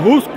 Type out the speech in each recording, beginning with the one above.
who's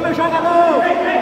meu jogador! Pega